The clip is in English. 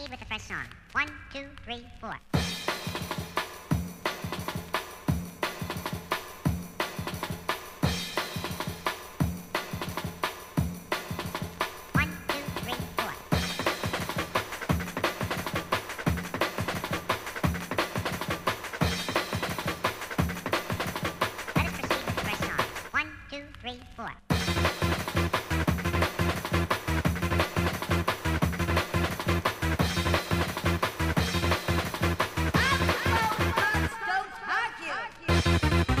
proceed with the first song. One, two, three, four. Bye.